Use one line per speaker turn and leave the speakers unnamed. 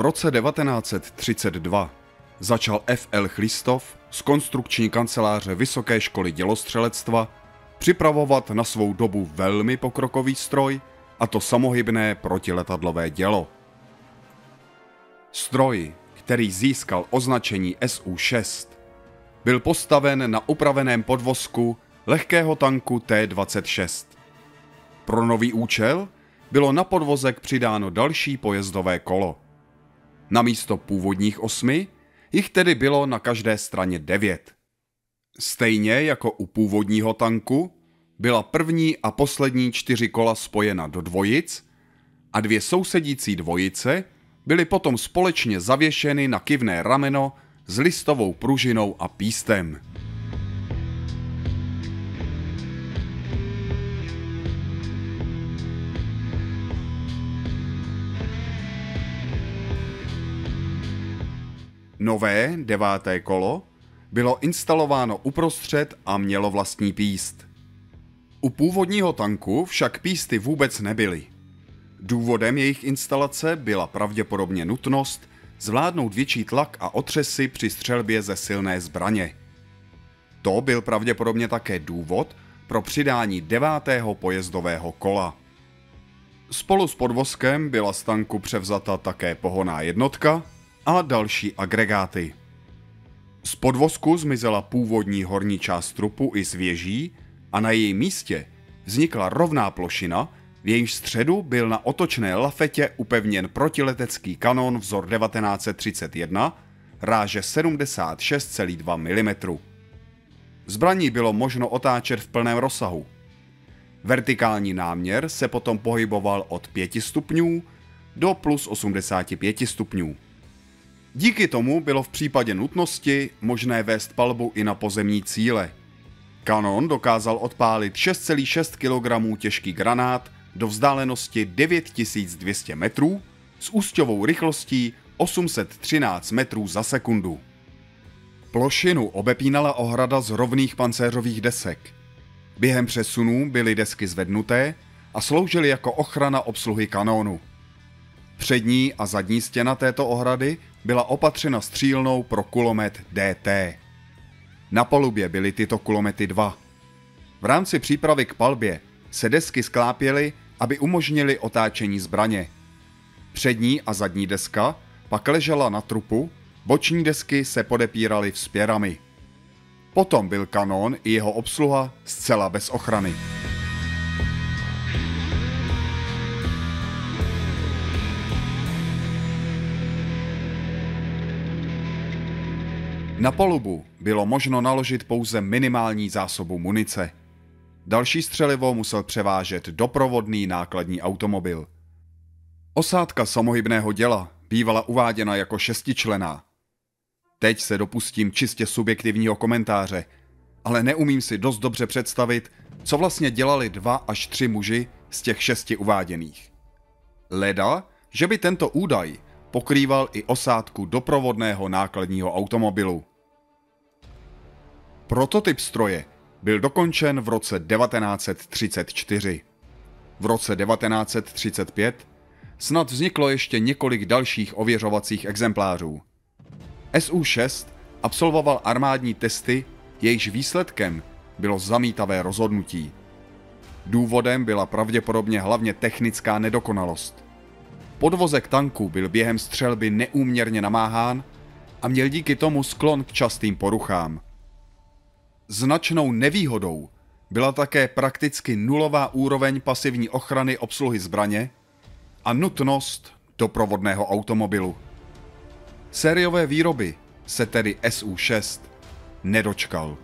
roce 1932 začal F.L. Chlistov z konstrukční kanceláře Vysoké školy dělostřelectva připravovat na svou dobu velmi pokrokový stroj, a to samohybné protiletadlové dělo. Stroj, který získal označení SU-6, byl postaven na upraveném podvozku lehkého tanku T-26. Pro nový účel bylo na podvozek přidáno další pojezdové kolo. Na místo původních osmi jich tedy bylo na každé straně devět. Stejně jako u původního tanku byla první a poslední čtyři kola spojena do dvojic a dvě sousedící dvojice byly potom společně zavěšeny na kivné rameno s listovou pružinou a pístem. Nové, deváté kolo, bylo instalováno uprostřed a mělo vlastní píst. U původního tanku však písty vůbec nebyly. Důvodem jejich instalace byla pravděpodobně nutnost zvládnout větší tlak a otřesy při střelbě ze silné zbraně. To byl pravděpodobně také důvod pro přidání devátého pojezdového kola. Spolu s podvozkem byla z tanku převzata také pohoná jednotka a další agregáty. Z podvozku zmizela původní horní část trupu i z a na její místě vznikla rovná plošina, v jejímž středu byl na otočné lafetě upevněn protiletecký kanon vzor 1931 ráže 76,2 mm. Zbraní bylo možno otáčet v plném rozsahu. Vertikální náměr se potom pohyboval od 5 stupňů do plus 85 stupňů. Díky tomu bylo v případě nutnosti možné vést palbu i na pozemní cíle. Kanon dokázal odpálit 6,6 kg těžký granát do vzdálenosti 9200 metrů s ústěvou rychlostí 813 metrů za sekundu. Plošinu obepínala ohrada z rovných pancéřových desek. Během přesunů byly desky zvednuté a sloužily jako ochrana obsluhy kanónu. Přední a zadní stěna této ohrady byla opatřena střílnou pro kulomet DT. Na palubě byly tyto kulomety dva. V rámci přípravy k palbě se desky sklápěly, aby umožnili otáčení zbraně. Přední a zadní deska pak ležela na trupu, boční desky se podepíraly vzpěrami. Potom byl kanón i jeho obsluha zcela bez ochrany. Na palubu bylo možno naložit pouze minimální zásobu munice. Další střelivo musel převážet doprovodný nákladní automobil. Osádka samohybného děla bývala uváděna jako šestičlená. Teď se dopustím čistě subjektivního komentáře, ale neumím si dost dobře představit, co vlastně dělali dva až tři muži z těch šesti uváděných. Leda, že by tento údaj pokrýval i osádku doprovodného nákladního automobilu. Prototyp stroje byl dokončen v roce 1934. V roce 1935 snad vzniklo ještě několik dalších ověřovacích exemplářů. SU-6 absolvoval armádní testy, jejichž výsledkem bylo zamítavé rozhodnutí. Důvodem byla pravděpodobně hlavně technická nedokonalost. Podvozek tanku byl během střelby neúměrně namáhán a měl díky tomu sklon k častým poruchám. Značnou nevýhodou byla také prakticky nulová úroveň pasivní ochrany obsluhy zbraně a nutnost doprovodného automobilu. Sériové výroby se tedy SU-6 nedočkal.